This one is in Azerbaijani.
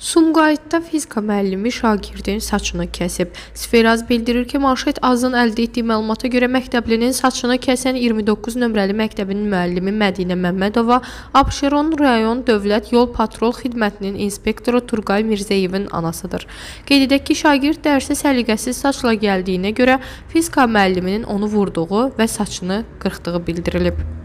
Sumqayıtda fizika müəllimi şagirdin saçını kəsib. Sferaz bildirir ki, manşet azın əldə etdiyi məlumata görə məktəblinin saçını kəsən 29 nömrəli məktəbin müəllimi Mədinə Məmmədova Abşeron rayon Dövlət Yol Patrol Xidmətinin inspektoru Turqay Mirzəyevin anasıdır. Qeyd edək ki, şagird dərsə səliqəsiz saçla gəldiyinə görə fizika müəlliminin onu vurduğu və saçını qırxdığı bildirilib.